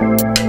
Música